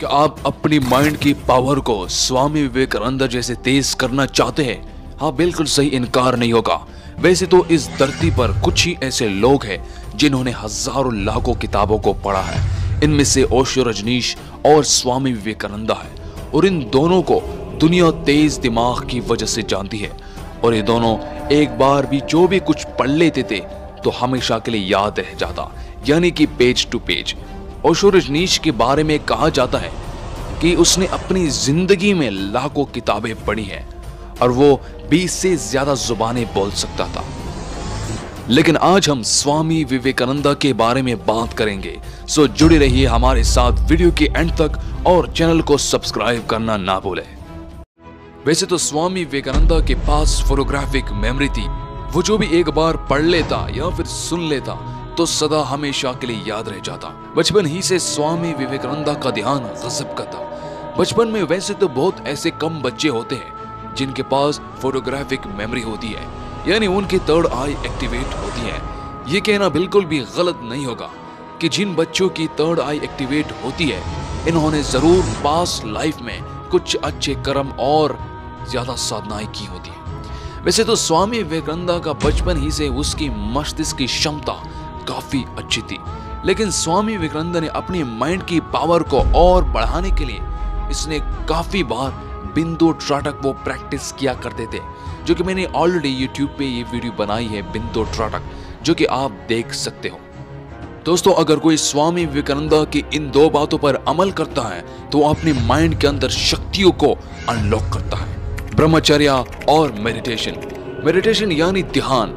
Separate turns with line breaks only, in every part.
क्या आप अपनी माइंड की पावर को स्वामी विवेकानंद जैसे तेज करना चाहते हैं हाँ बिल्कुल सही इनकार नहीं होगा। वैसे तो इस धरती पर कुछ ही ऐसे लोग हैं जिन्होंने हज़ारों लाखों किताबों को पढ़ा है। इनमें से ओशो रजनीश और स्वामी विवेकानंद है और इन दोनों को दुनिया तेज दिमाग की वजह से जानती है। और ये दोनों एक बार भी जो भी कुछ पढ़ लेते थे तो हमेशा के लिए याद रह जाता यानी कि page to page Osho Rajneesh के बारे में कहा जाता है कि उसने अपनी ज़िंदगी में लाखों किताबें पढ़ी हैं और वो 20 से ज़्यादा जुबानें बोल सकता था। लेकिन आज हम स्वामी विवेकानंदा के बारे में बात करेंगे। सो जुड़े रहिए हमारे साथ वीडियो के एंड तक और चैनल को सब्सक्राइब करना ना भूलें। वैसे तो स्वामी विवेकानंदा के पास फोटोग्राफिक मेमोरी थी। वो जो भी एक बार पढ़ लेता या फिर सुन लेता तो सदा हमेशा के लिए याद रह जाता। बचपन ही से स्वामी विवेकानंदा का ध्यान गजब का था बचपन में वैसे तो बहुत ऐसे कम बच्चे होते हैं, जिनके पास फोटोग्राफिक मेमोरी होती है, यानी उनकी थर्ड आई एक्टिवेट होती है। ये कहना बिल्कुल भी गलत नहीं होगा कि जिन बच्चों की थर्ड आई एक्टिवेट होती है, इन्होंने ज़रूर पास लाइफ में कुछ अच्छे कर्म और ज़्यादा साधनाएँ की होती है। वैसे तो स्वामी विवेकानंद का बचपन ही से उसकी मस्तिष्क की क्षमता काफ़ी अच्छी थी। लेकिन स्वामी विवेकानंद ने अपनी माइंड की पावर को और बढ़ाने के लिए इसने काफ़ी बार बिंदु ट्राटक वो प्रैक्टिस किया करते थे, जो कि मैंने ऑलरेडी यूट्यूब पे ये वीडियो बनाई है, बिंदु ट्राटक जो कि आप देख सकते हो। दोस्तों, अगर कोई स्वामी विवेकानंद की इन दो बातों पर अमल करता है तो वो अपनी माइंड के अंदर शक्तियों को अनलॉक करता है। ब्रह्मचर्य और मेडिटेशन मेडिटेशन यानी ध्यान।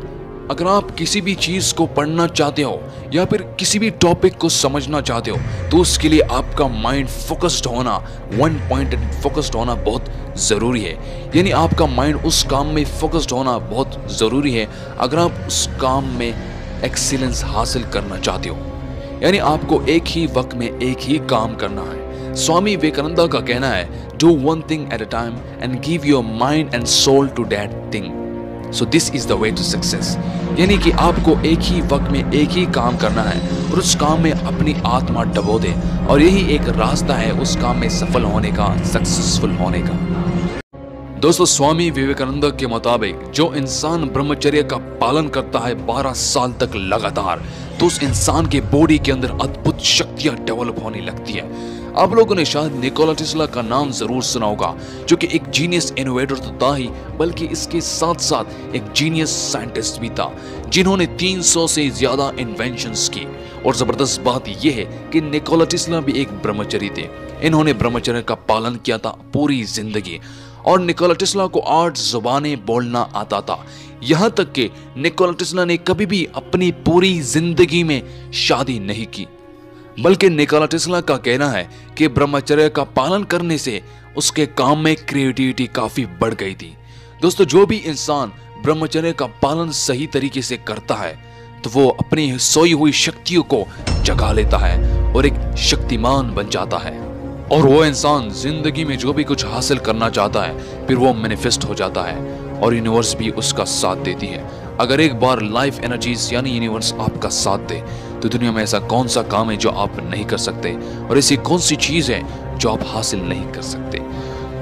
अगर आप किसी भी चीज़ को पढ़ना चाहते हो, या फिर किसी भी टॉपिक को समझना चाहते हो तो उसके लिए आपका माइंड फोकस्ड होना वन पॉइंटेड फोकस्ड होना बहुत ज़रूरी है। यानी आपका माइंड उस काम में फोकस्ड होना बहुत ज़रूरी है, अगर आप उस काम में एक्सीलेंस हासिल करना चाहते हो। यानी आपको एक ही वक्त में एक ही काम करना है। स्वामी विवेकानंदा का कहना है do one thing at a time and give your mind and soul to that thing so this is the way to success यानी कि आपको एक ही वक्त में एक ही काम करना है और उस काम में अपनी आत्मा डबो दे और यही एक रास्ता है उस काम में सफल होने का सक्सेसफुल होने का। दोस्तों, स्वामी विवेकानंद के मुताबिक जो इंसान ब्रह्मचर्य का पालन करता है 12 साल तक लगातार तो उस इंसान के बॉडी के अंदर अद्भुत शक्तियाँ डेवलप होने लगती है। आप लोगों ने शायद निकोला टेस्ला का नाम ज़रूर सुना होगा, जो कि एक जीनियस इनोवेटर तो था ही, बल्कि इसके साथ साथ एक जीनियस साइंटिस्ट भी था, जिन्होंने 300 से ज़्यादा इन्वेंशंस की। और ज़बरदस्त बात यह है कि निकोला टेस्ला भी एक ब्रह्मचरी थे। इन्होंने ब्रह्मचर्य का पालन किया था पूरी ज़िंदगी, और निकोला टेस्ला को आठ जुबानें बोलना आता था। यहाँ तक कि निकोला टेस्ला ने कभी भी अपनी पूरी ज़िंदगी में शादी नहीं की। बल्कि निकोला टेस्ला का कहना है कि ब्रह्मचर्य का पालन करने से उसके काम में क्रिएटिविटी काफ़ी बढ़ गई थी। दोस्तों, जो भी इंसान ब्रह्मचर्य का पालन सही तरीके से करता है तो वो अपनी सोई हुई शक्तियों को जगा लेता है और एक शक्तिमान बन जाता है। और वो इंसान ज़िंदगी में जो भी कुछ हासिल करना चाहता है, फिर वो मैनिफेस्ट हो जाता है और यूनिवर्स भी उसका साथ देती है। अगर एक बार लाइफ एनर्जीज यानी यूनिवर्स आपका साथ दे तो दुनिया में ऐसा कौन सा काम है जो आप नहीं कर सकते? और ऐसी कौन सी चीज़ है जो आप हासिल नहीं कर सकते?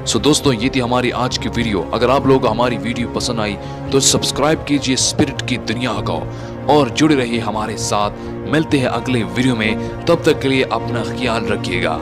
सो दोस्तों, ये थी हमारी आज की वीडियो। अगर आप लोग हमारी वीडियो पसंद आई तो सब्सक्राइब कीजिए स्पिरिट की दुनिया को। और जुड़े रहिए हमारे साथ। मिलते हैं अगले वीडियो में। तब तक के लिए अपना ख्याल रखिएगा।